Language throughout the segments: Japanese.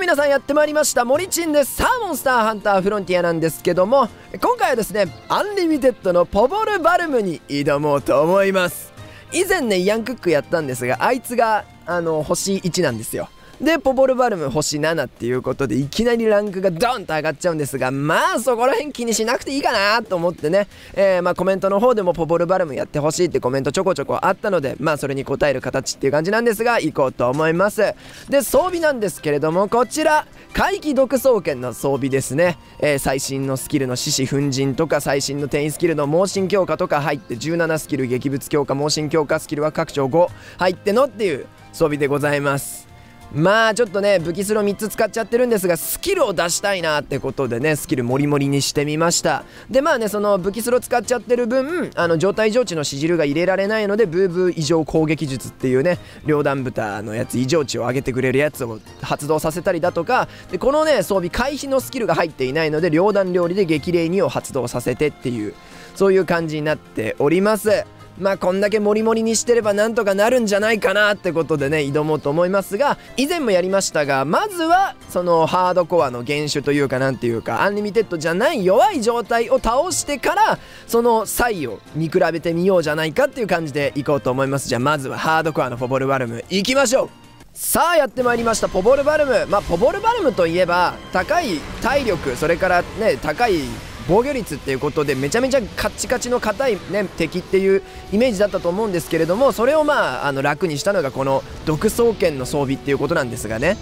皆さんやってまいりました。森チンですさあモンスターハンターフロンティアなんですけども今回はですねアンリミテッドのポボルバルムに挑もうと思います。以前ねイャンクックやったんですがあいつがあの星1なんですよ。でポボルバルム星7っていうことでいきなりランクがドンと上がっちゃうんですがまあそこら辺気にしなくていいかなと思ってね、えー、まあコメントの方でもポボルバルムやってほしいってコメントちょこちょこあったのでまあそれに応える形っていう感じなんですが行こうと思います。で装備なんですけれどもこちら怪奇独創剣の装備ですね、えー、最新のスキルの獅子奮陣とか最新の転移スキルの猛進強化とか入って17スキル撃物強化猛進強化スキルは拡張5入ってのっていう装備でございます。まあちょっとね武器スロー3つ使っちゃってるんですがスキルを出したいなってことでねスキルモリモリにしてみました。でまあねその武器スロー使っちゃってる分あの状態上値のし汁が入れられないのでブーブー異常攻撃術っていうね猟団豚のやつ異常値を上げてくれるやつを発動させたりだとかでこのね装備回避のスキルが入っていないので猟団料理で激励2を発動させてっていうそういう感じになっております。まあこんだけモリモリにしてればなんとかなるんじゃないかなってことでね挑もうと思いますが以前もやりましたがまずはそのハードコアの原種というかなんていうかアンリミテッドじゃない弱い状態を倒してからその差異を見比べてみようじゃないかっていう感じでいこうと思います。じゃあまずはハードコアのポボルバルムいきましょう。さあやってまいりました。ポボルバルム。まあポボルバルムといえば高い体力それからね高い防御率っていうことでめちゃめちゃカッチカチの硬い、ね、敵っていうイメージだったと思うんですけれどもそれをまああの楽にしたのがこの独創剣の装備っていうことなんですがね。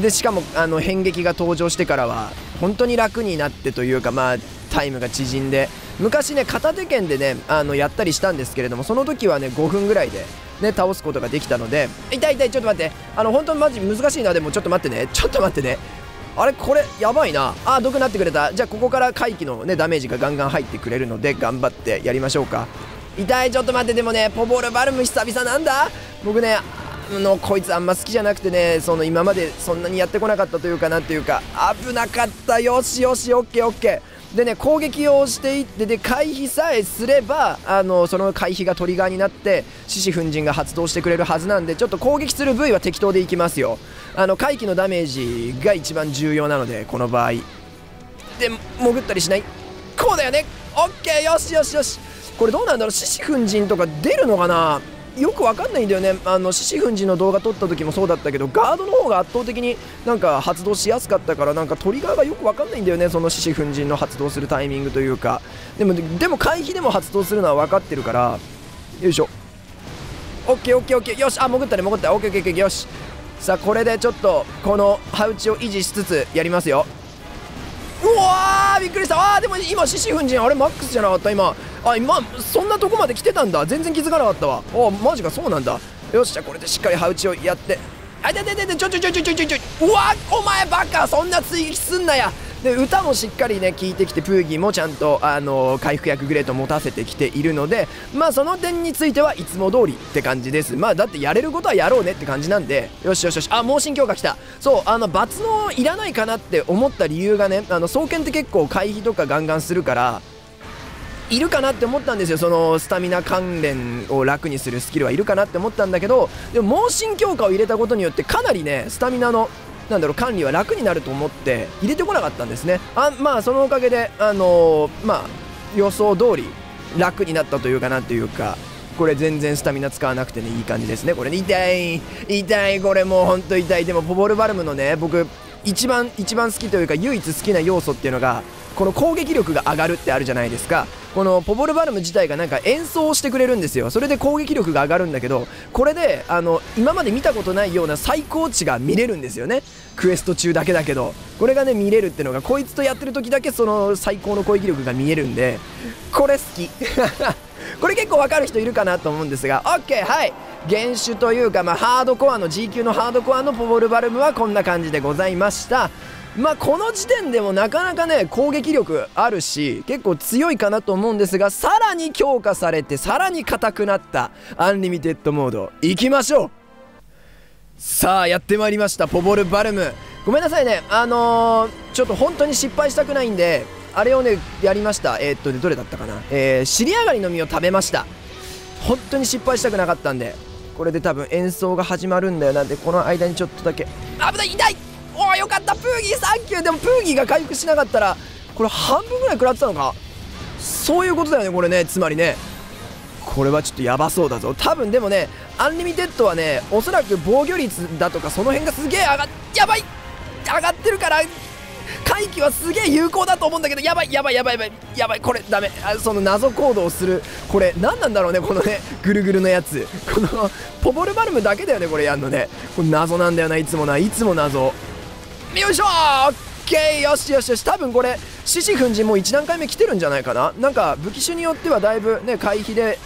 でしかもあの変撃が登場してからは本当に楽になってというかまあタイムが縮んで昔ね片手剣でねあのやったりしたんですけれどもその時はね5分ぐらいでね倒すことができたので痛い痛いちょっと待って。あの本当にマジ難しいな。でもちょっと待ってね。ちょっと待ってね。あれ？これやばいな。あ毒なってくれた。じゃあここから回帰のねダメージがガンガン入ってくれるので頑張ってやりましょうか。痛い。ちょっと待って。でもねポボルバルム久々なんだ。僕ねのこいつあんま好きじゃなくてねその今までそんなにやってこなかったというかなんていうか。危なかった。よしよし。オッケーオッケー。でね攻撃をしていってで回避さえすればあのその回避がトリガーになって獅子奮陣が発動してくれるはずなんでちょっと攻撃する部位は適当でいきますよ。あの回避のダメージが一番重要なのでこの場合。で潜ったりしない。こうだよね。オッケー。よしよしよし。これどうなんだろう。獅子奮陣とか出るのかな。よくわかんないんだよね。あの獅子奮陣の動画撮った時もそうだったけどガードの方が圧倒的になんか発動しやすかったからなんかトリガーがよくわかんないんだよね。その獅子奮陣の発動するタイミングというか。でもでも回避でも発動するのは分かってるから。よいしょ。オッケーオッケーオッケー。よし。あ潜ったね。潜った。オッケーオッケー。よし。さあこれでちょっとこのハウチを維持しつつやりますよ。うわーびっくりした。あーでも今獅子奮陣あれマックスじゃなかった？今。あ今そんなとこまで来てたんだ。全然気づかなかったわ。あマジかそうなんだ。よしじゃあこれでしっかり歯打ちをやって。あででででちょちょちょちょちょちょちょうわお前バカそんな追撃すんなや。で歌もしっかりね聴いてきてプーギーもちゃんとあの回復薬グレート持たせてきているのでまあその点についてはいつも通りって感じです。まあだってやれることはやろうねって感じなんでよしよしよし。あ猛進強化来た。そうあの罰のいらないかなって思った理由がねあの双剣って結構回避とかガンガンするからいるかなって思ったんですよ。そのスタミナ関連を楽にするスキルはいるかなって思ったんだけどでも猛進強化を入れたことによってかなりねスタミナのなんだろう管理は楽になると思って入れてこなかったんですね。あまあそのおかげであのー、まあ予想通り楽になったというかなというかこれ全然スタミナ使わなくてねいい感じですね。これ、ね、痛い。痛い。これもうほんと痛い。でもポボルバルムのね僕一番一番好きというか唯一好きな要素っていうのがこの攻撃力が上がるってあるじゃないですか。このポボルバルム自体がなんか演奏をしてくれるんですよ。それで攻撃力が上がるんだけどこれであの今まで見たことないような最高値が見れるんですよね。クエスト中だけだけど。これがね見れるってのがこいつとやってる時だけその最高の攻撃力が見えるんで。これ好き。これ結構わかる人いるかなと思うんですが。OK はい。原種というか、まあ、ハードコアの G 級のハードコアのポボルバルムはこんな感じでございました。まあこの時点でもなかなかね攻撃力あるし結構強いかなと思うんですがさらに強化されてさらに硬くなったアンリミテッドモードいきましょう。さあやってまいりましたポボルバルム。ごめんなさいねあのー、ちょっと本当に失敗したくないんであれをねやりました。えー、っとねどれだったかな。えー、尻上がりの実を食べました。本当に失敗したくなかったんでこれで多分演奏が始まるんだよな。んでこの間にちょっとだけ。危ない痛い！おおよかった。プーギーサンキュー。でもプーギーが回復しなかったらこれ半分ぐらい食らってたのか？そういうことだよねこれね。つまりね。これはちょっとやばそうだぞ。多分でもねアンリミテッドはねおそらく防御率だとかその辺がすげえ上がっやばい！上がってるから回帰はすげえ有効だと思うんだけどやばいやばいやばいやばいやばい。これダメ。あその謎行動をする。これ何なんだろうねこのね ぐるぐるのやつ。このポボルバルムだけだよねこれやんのね。これ謎なんだよないつもないつも謎。よいしょ。オッケーよしよしよし。多分これ獅子奮陣もう1段階目来てるんじゃないかな。なんか武器種によってはだいぶね回避で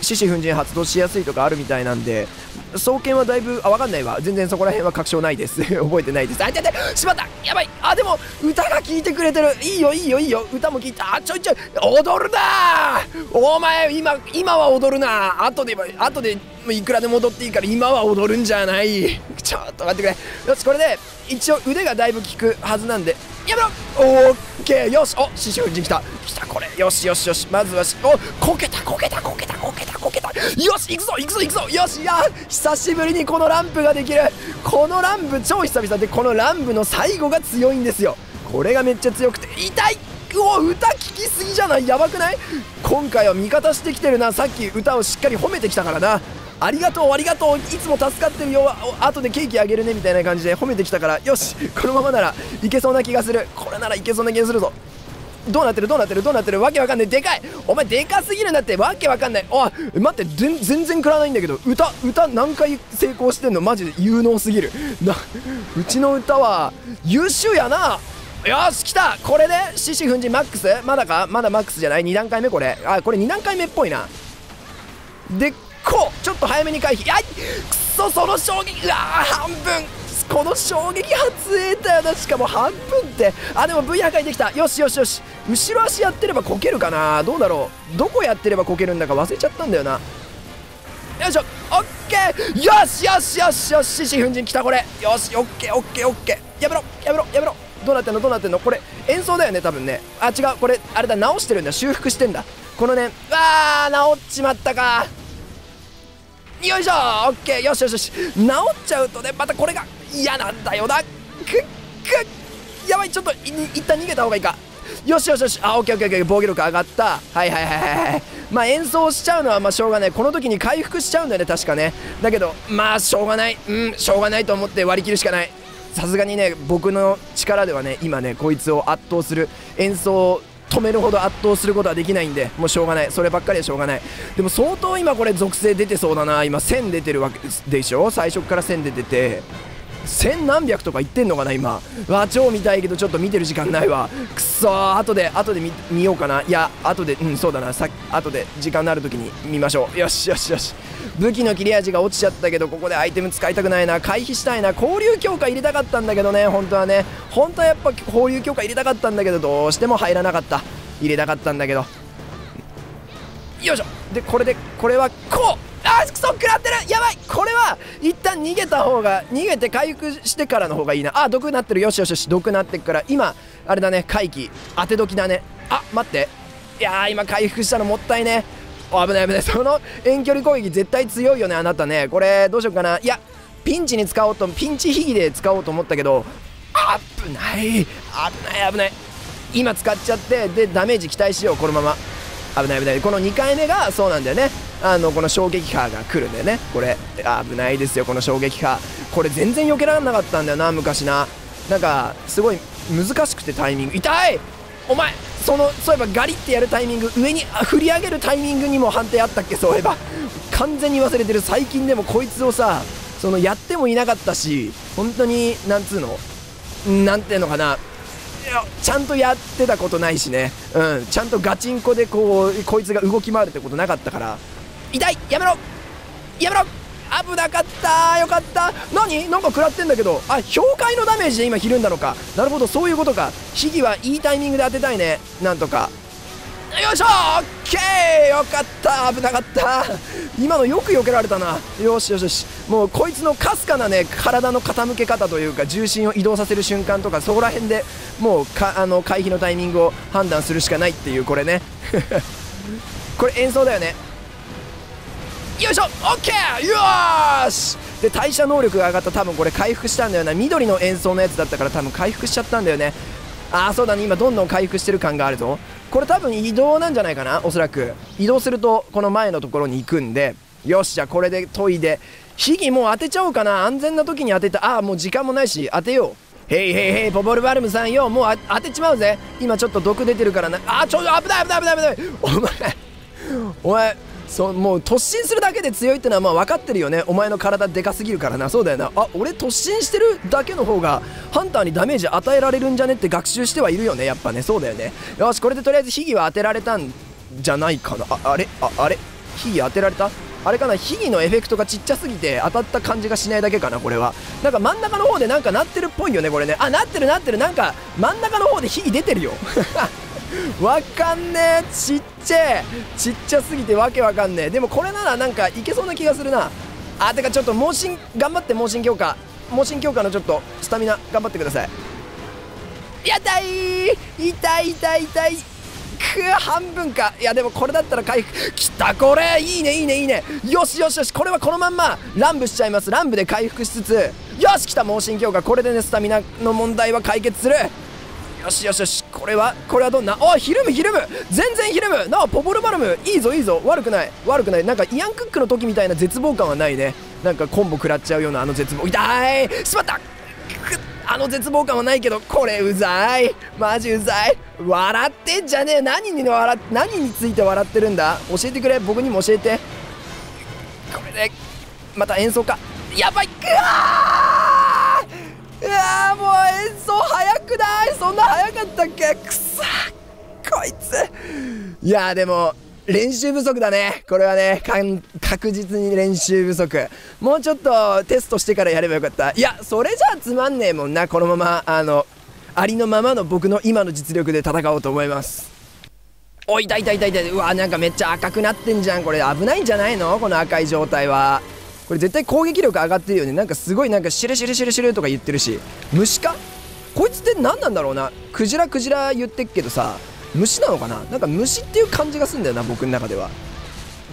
獅子奮陣発動しやすいとかあるみたいなんで双剣はだいぶあ分かんないわ。全然そこら辺は確証ないです。覚えてないです。あい痛いしまった。やばい。あでも歌が聴いてくれてる。いいよいいよいいよ。歌も聴いた。あちょいちょい。踊るなお前今今は踊るな。後で後でいくらでも踊っていいから今は踊るんじゃない。ちょっと待ってくれ。よしこれで一応腕がだいぶ効くはずなんで。やめろ。オッケーよし。お獅子奮陣来た。来たこれ。よしよしよし。まずはしおこけたこけたこけたこけたこけた。よし行くぞ行くぞ行くぞ。よしいや久しぶりにこのランプができる。このランプ超久々でこのランプの最後が強いんですよ。これがめっちゃ強くて痛い。お歌聞きすぎじゃない？やばくない？今回は味方してきてるな。さっき歌をしっかり褒めてきたからな。ありがとうありがとういつも助かってるよ後でケーキあげるねみたいな感じで褒めてきたからよしこのままならいけそうな気がする。これならいけそうな気がするぞ。どうなってる？どうなってる？どうなってる？わけわかんない。でかい！お前でかすぎるんだって！わけわかんない。おい待って全然食らないんだけど歌歌何回成功してんの？マジで。有能すぎる。なうちの歌は優秀やな！よし来た！これで？獅子奮陣マックス？まだか？まだマックスじゃない？2段階目これ。あこれ2段階目っぽいな。でこう！っと早めに回避。やいくそその衝撃。うわ半分。この衝撃発影だよなしかも半分って。あでも V 破壊できた。よしよしよし。後ろ足やってればこけるかな。どうだろう。どこやってればこけるんだか忘れちゃったんだよな。よいしょ。オッケー。よしよしよしよし。獅子奮陣来たこれ。よしオッケーオッケーオッケー。やめろ。やめろ。やめろ。どうなってんの？どうなってんの？これ演奏だよね多分ね。あ違う。これあれだ。直してるんだ。修復してんだ。このねわあ直っちまったか。よいしょ。オッケー。よしよしよし。治っちゃうとねまたこれが嫌なんだよな。くっくやばい。ちょっと一旦逃げた方がいいか。よしよしよし。あオッケーオッケーオッケー。防御力上がった。はいはいはいはい。まあ演奏しちゃうのはまあしょうがない。この時に回復しちゃうんだよね。確かね。だけどまあしょうがない。うんしょうがないと思って割り切るしかない。さすがにね僕の力ではね今ねこいつを圧倒する演奏止めるほど圧倒することはできないんでもうしょうがない。そればっかりはしょうがない。でも相当今これ属性出てそうだな。今1000出てるわけでしょ？最初から1000出てて。千何百とか言ってんのかな今。わ超見たいけどちょっと見てる時間ないわ。くそー後で後で見ようかな。いや後でうんそうだな。さ後で時間のある時に見ましょう。よしよしよし。武器の切れ味が落ちちゃったけどここでアイテム使いたくないな。回避したいな。交流強化入れたかったんだけどね本当はね。本当はやっぱ交流強化入れたかったんだけどどうしても入らなかった。入れたかったんだけど。よいしょ。でこれでこれはこう。ーくそ食らってる。やばい。これは一旦逃げた方が逃げて回復してからの方がいいな。あ毒なってる。よしよしよし。毒なってっから今あれだね。回帰。当て時だね。あ待って。いやー今回復したのもったいね。危ない危ない。その遠距離攻撃絶対強いよねあなたね。これどうしようかな。いやピンチに使おうとピンチヒギで使おうと思ったけど危ない。危ない危ない。今使っちゃってでダメージ期待しようこのまま。危ない危ない。この2回目がそうなんだよね。あのこの衝撃波が来るんだよね。これ危ないですよこの衝撃波。これ全然避けられなかったんだよな昔な。なんかすごい難しくてタイミング。痛い！お前そのそういえばガリってやるタイミング上に振り上げるタイミングにも判定あったっけ？そういえば。完全に忘れてる。最近でもこいつをさそのやってもいなかったし本当になんつうの？なんていうのかな？ちゃんとやってたことないしね、うん、ちゃんとガチンコでこうこいつが動き回るってことなかったから。痛いやめろ。やめろ。危なかった。よかった。何？なんか食らってんだけど。あ氷塊のダメージで今ひるんだのか。なるほど。そういうことか。秘技はいいタイミングで当てたいね。なんとか。よいしょ。オッケーよかった。危なかった。今のよく避けられたな。よしよしよし。もうこいつのかすかなね。体の傾け方というか重心を移動させる瞬間とかそこら辺でもうかあの回避のタイミングを判断するしかないっていうこれね。これ演奏だよね。よいしょオッケーよし。で代謝能力が上がった多分これ回復したんだよな。緑の演奏のやつだったから多分回復しちゃったんだよね。ああそうだね。今どんどん回復してる感があるぞ。これ多分移動なんじゃないかなおそらく。移動するとこの前のところに行くんで。よしじゃあこれで研いで。秘技もう当てちゃおうかな。安全な時に当てた。ああもう時間もないし当てよう。ヘイヘイヘイポボルバルムさんよもう当てちまうぜ。今ちょっと毒出てるからな。あちょうど危ない危ない危ない危ない。お前お前そもう突進するだけで強いってのはまあ分かってるよね。お前の体でかすぎるからな。そうだよな。あ俺突進してるだけの方がハンターにダメージ与えられるんじゃねって学習してはいるよね。やっぱね。そうだよね。よしこれでとりあえず秘技は当てられたんじゃないかな。ああれ？ああれ？秘技当てられた？あれかな？秘技のエフェクトがちっちゃすぎて当たった感じがしないだけかなこれは。なんか真ん中の方でなんか鳴ってるっぽいよねこれね。あなってるなってる。なんか真ん中の方で秘技出てるよ。わかんねえ。ちっちゃい。ちっちゃすぎてわけわかんねえ。でもこれならなんかいけそうな気がするな。あてかちょっと猛進頑張って猛進強化。猛進強化のちょっとスタミナ頑張ってください。やったい。痛い痛い痛い。く半分か。いやでもこれだったら回復。きたこれ。いいねいいねいいね。よしよしよし。これはこのまんま。乱舞しちゃいます。乱舞で回復しつつ。よし来た猛進強化。これでねスタミナの問題は解決する。よしよしよし。これはこれはどんな？あひるむひるむ。全然ひるむ。なあポボルバルム。いいぞいいぞ。悪くない。悪くない。なんかイアンクックの時みたいな絶望感はないね。なんかコンボ食らっちゃうようなあの絶望。痛い。しまった。あの絶望感はないけどこれうざい。マジうざい。笑ってんじゃねえ。何にの笑何について笑ってるんだ？教えてくれ。僕にも教えて。これでまた演奏か。やばい。うわうわもう演奏早くない？そんな早かったっけ？くさこいつ。いやでも練習不足だね。これはね確実に練習不足。もうちょっとテストしてからやればよかった。いやそれじゃあつまんねえもんな。このままあのありのままの僕の今の実力で戦おうと思います。おい痛い痛い痛い痛い。うわなんかめっちゃ赤くなってんじゃんこれ。危ないんじゃないの？この赤い状態は。これ絶対攻撃力上がってるよね。なんかすごいなんかシュルシュルシュルシュルとか言ってるし。虫か？こいつって何なんだろうな。クジラクジラ言ってっけどさ虫なのかな？なんか虫っていう感じがするんだよな僕の中では。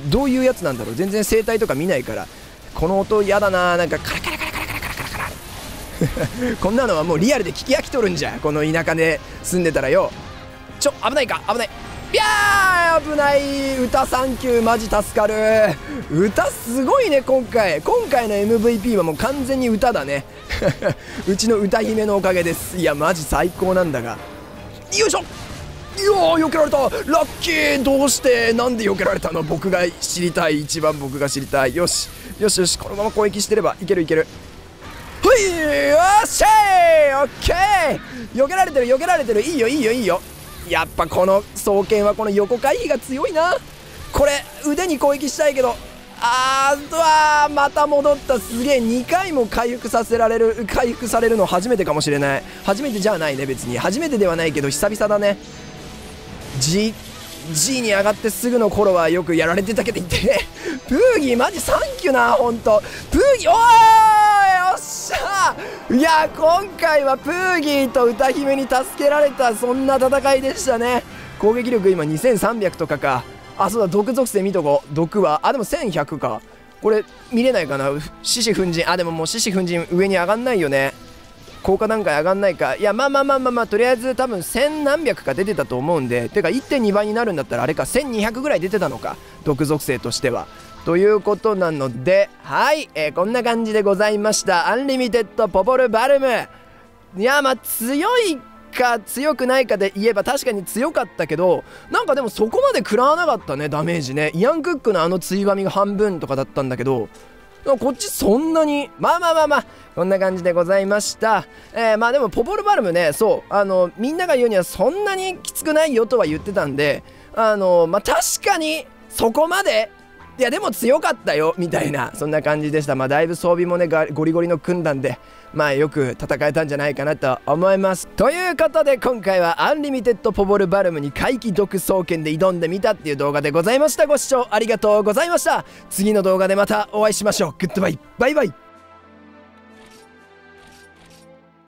どういうやつなんだろう？全然生態とか見ないから。この音嫌だな。なんかカラカラカラカラカラカラカラカラ。こんなのはもうリアルで聞き飽きとるんじゃ。この田舎で住んでたらよ。ちょ危ないか？危ない。いやー！危ない歌サンキューマジ助かる。歌すごいね今回。今回の MVP はもう完全に歌だね。うちの歌姫のおかげです。いやマジ最高なんだが。よいしょ。いやー避けられた。ラッキー。どうしてなんで避けられたの？僕が知りたい。一番僕が知りたい。よし。よしよし。このまま攻撃してればいけるいける。ほいよっしゃいオッケー！避けられてる避けられてる。いいよいいよいいよ。やっぱこの双剣はこの横回避が強いな。これ腕に攻撃したいけど。あーわまた戻った。すげえ2回も回復させられる。回復されるの初めてかもしれない。初めてじゃないね別に。初めてではないけど久々だね。G, G に上がってすぐの頃はよくやられてたけど言ってプーギーマジサンキューなほんと。プーギーおーしゃいや今回はプーギーと歌姫に助けられたそんな戦いでしたね。攻撃力今2300とかか。あそうだ毒属性見とこ毒は。あでも1100か。これ見れないかな。獅子奮陣。あでももう獅子奮陣上に上がんないよね。効果段階上がんないか。いやまあまあまあまあまあとりあえず多分1000何百か出てたと思うんで。てか1.2倍になるんだったらあれか。1200ぐらい出てたのか。毒属性としては。ということなのではい、えー、こんな感じでございました。アンリミテッドポボルバルム。いやまあ強いか強くないかで言えば確かに強かったけどなんかでもそこまで食らわなかったねダメージね。イャンクックのあのついばみが半分とかだったんだけどこっちそんなにまあまあまあまあこんな感じでございました。えー、まあでもポボルバルムねそうあのみんなが言うにはそんなにきつくないよとは言ってたんであのまあ確かにそこまでいやでも強かったよみたいなそんな感じでした。まあだいぶ装備もねゴリゴリの組んだんでまあよく戦えたんじゃないかなと思います。ということで今回はアンリミテッドポボルバルムに怪奇毒双剣で挑んでみたっていう動画でございました。ご視聴ありがとうございました。次の動画でまたお会いしましょう。グッドバイバイバイ